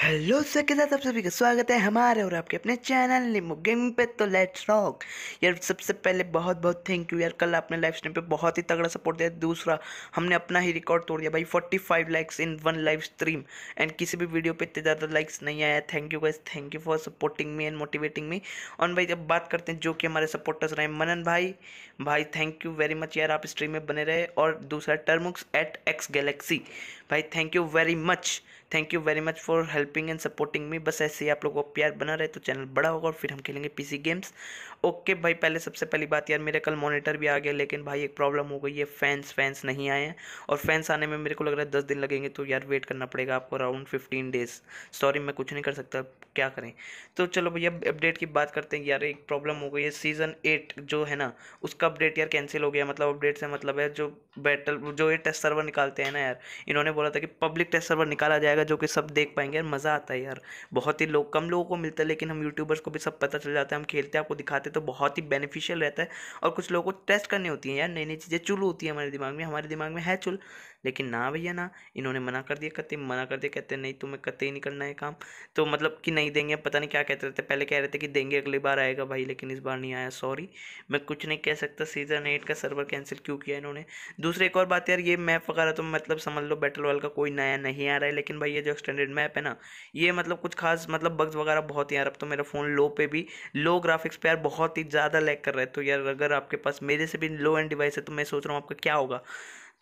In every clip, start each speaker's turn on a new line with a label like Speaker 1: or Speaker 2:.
Speaker 1: Hello sir के साथ आप सभी का स्वागत है हमारे और आपके अपने चैनल निमो गेमिंग पे। तो लेट्स रॉक यार, सबसे पहले बहुत बहुत थैंक यू यार, कल आपने लाइव स्ट्रीम पे बहुत ही तगड़ा सपोर्ट दिया। दूसरा, हमने अपना ही रिकॉर्ड तोड़ दिया भाई 45 likes in one live stream and किसी भी वीडियो पे इतने ज़्यादा लाइक्स नहीं आया। Thank you guys thank you for supporting me and motivating me और भाई जब बात करते हैं जो कि हमारे सपोर्टर्स रहे मनन भाई। भाई थैंक यू वेरी मच यार, आप स्ट्रीम में बने रहे। और दूसरा टर्मुक्स एट एक्स गैलेक्सी भाई thank you very much thank you very much for helping and supporting me बस ऐसे ही आप लोगों को प्यार बना रहे तो चैनल बड़ा होगा और फिर हम खेलेंगे पीसी गेम्स ओके भाई, पहले सबसे पहली बात यार, मेरे कल मॉनिटर भी आ गया, लेकिन भाई एक प्रॉब्लम हो गई है फैंस फैंस नहीं आए हैं. और फैंस आने में मेरे को लग रहा है दस दिन लगेंगे तो यार वेट करना पड़ेगा आपको अराउंड फिफ्टीन डेज़ सॉरी मैं कुछ नहीं कर सकता, क्या करें? तो चलो भैया अपडेट की बात करते हैं. यार एक प्रॉब्लम हो गई है सीज़न एट जो है ना, उसका अपडेट यार कैंसिल हो गया. मतलब अपडेट से मतलब है जो बैटल जो ये टेस्ट सर्वर निकालते हैं ना यार, इन्होंने बोला था कि पब्लिक टेस्ट सर्वर निकाला जाएगा जो कि सब देख पाएँगे। यार, मज़ा आता है यार। बहुत ही लोग, कम लोगों को मिलता है, लेकिन हम यूट्यूबर्स को भी सब पता चल जाता है। हम खेलते हैं, आपको दिखाते तो बहुत ही बेनिफिशियल रहता है। और कुछ लोगों को टेस्ट करनी होती है यार नई नई चीज़ें। चुल होती है हमारे दिमाग में, हमारे दिमाग में है चुल। लेकिन ना भैया, ना। इन्होंने मना कर दिया कहते मना कर दिया, कहते नहीं, तुम्हें कहते ही नहीं करना है काम। तो मतलब कि नहीं देंगे, पता नहीं क्या कहते रहते पहले कह रहे थे कि देंगे, अगली बार आएगा भाई, लेकिन इस बार नहीं आया सॉरी मैं कुछ नहीं कह सकता सीज़न एट का सर्वर कैंसिल क्यों किया इन्होंने? दूसरी एक और बात यार, ये मैप वगैरह तो मतलब समझ लो बैटल रॉयल का कोई नया नहीं आ रहा है, लेकिन भाई ये जो एक्सटेंडेड मैप है ना, ये मतलब कुछ खास मतलब बग्स वगैरह बहुत यार। अब तो मेरा फ़ोन लो पे भी लो ग्राफिक्स पे यार बहुत ही ज़्यादा लैग कर रहा है। तो यार अगर आपके पास मेरे से भी लो एंड डिवाइस है तो मैं सोच रहा हूँ आपका क्या होगा।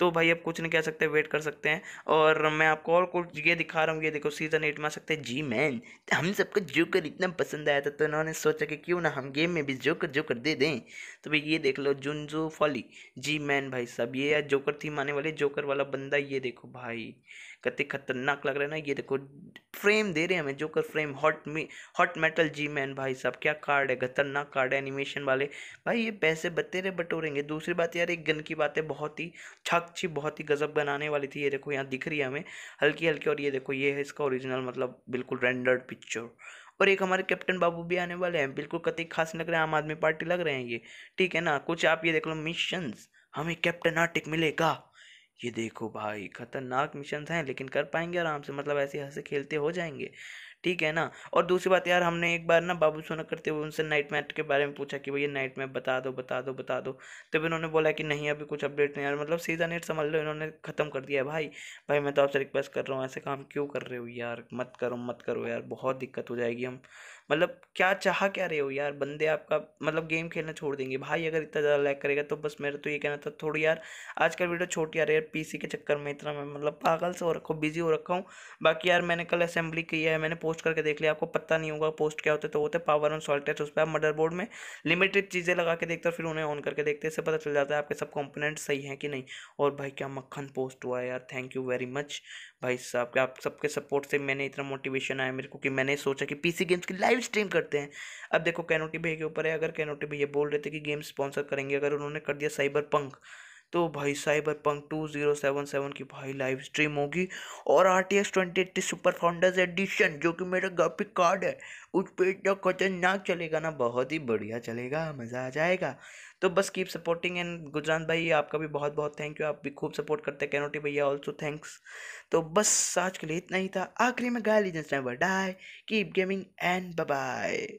Speaker 1: तो भाई, अब कुछ नहीं कह सकते वेट कर सकते हैं। और मैं आपको और कुछ ये दिखा रहा हूँ, ये देखो सीज़न एट में आ सकते हैं जी मैन तो हम सबको जोकर इतना पसंद आया था तो इन्होंने सोचा कि क्यों ना हम गेम में भी जोकर जोकर दे दें। तो भाई, ये देख लो जुनजू फॉली जी मैन भाई सब ये जोकर थी माने वाले जोकर वाला बंदा, ये देखो भाई कितने खतरनाक लग रहा है ना, ये देखो, फ्रेम दे रहे हैं हमें joker frame hot me hot metal G man भाई साहब, क्या कार्ड है, खतरनाक कार्ड है एनिमेशन वाले। भाई ये पैसे बतेरे बटोरेंगे। दूसरी बात यार, एक गन की बात है बहुत ही छक बहुत ही गजब बनाने वाली थी, ये देखो, यहाँ दिख रही है हमें हल्की हल्की और ये देखो, ये है इसका ओरिजिनल मतलब बिल्कुल रेंडर्ड पिक्चर और एक हमारे कैप्टन बाबू भी आने वाले हैं, बिल्कुल कतई खास लग रहे हैं, आम आदमी पार्टी लग रहे हैं ये। ठीक है ना, कुछ आप ये देख लो मिशंस हमें कैप्टन आर्टिक मिलेगा। ये देखो भाई, खतरनाक मिशन हैं, लेकिन कर पाएँगे आराम से मतलब ऐसे हंसे खेलते हो जाएँगे। ठीक है ना? और दूसरी बात यार, हमने एक बार ना बाबू सोना करते हुए उनसे नाइट मैट के बारे में पूछा कि भैया नाइट मैप बता दो बता दो बता दो। तब इन्होंने बोला कि नहीं, अभी कुछ अपडेट नहीं यार मतलब सीधा नेट समझ लो, इन्होंने ख़त्म कर दिया है भाई। भाई मैं तो आपसे रिक्वेस्ट कर रहा हूँ, ऐसे काम क्यों कर रहे हो यार? मत करो मत करो यार, बहुत दिक्कत हो जाएगी हम। मतलब क्या चाह क्या रहे हो यार? बंदे आपका मतलब गेम खेलना छोड़ देंगे। भाई अगर इतना ज़्यादा लैक करेगा तो बस मेरा तो ये कहना था, थोड़ी यार, आजकल वीडियो छोटी आ रही है पीसी के चक्कर में इतना मैं मतलब पागल से हो रखा हूँ, बिज़ी हो रखा हूँ। बाकी यार मैंने कल असेंबली की है, मैंने पोस्ट करके देख लिया, आपको पता नहीं होगा पोस्ट क्या होते तो होते पावर ऑन सॉल्टेज उस पर आप मदरबोर्ड में लिमिटेड चीज़ें लगा के देखते हो, फिर उन्हें ऑन करके देखते इससे पता चल जाता है आपके सब कंपोनेंट सही हैं कि नहीं। और भाई क्या मक्खन पोस्ट हुआ है यार थैंक यू वेरी मच भाई साहब, आप सबके सपोर्ट से मैंने इतना मोटिवेशन आया मेरे को कि मैंने सोचा कि पीसी गेम्स की लाइव स्ट्रीम करते हैं। अब देखो कैनोटी भैया के ऊपर है। अगर कैनोटी भैया बोल रहे थे कि गेम स्पॉन्सर करेंगे, अगर उन्होंने कर दिया साइबर पंक तो भाई cyber punk two zero seven seven की भाई लाइव स्ट्रीम होगी और R T X twenty eighty super founders edition जो कि मेरा ग्राफिक कार्ड है, उस पर इतना खतरनाक चलेगा ना, बहुत ही बढ़िया चलेगा, मज़ा आ जाएगा। तो बस कीप सपोर्टिंग एंड गुजरात भाई, आपका भी बहुत बहुत थैंक यू आप भी खूब सपोर्ट करते हैं कैनोटी भैया ऑल्सो थैंक्स तो बस आज के लिए इतना ही था, आखिरी में गाय लीजिए die keep gaming and bye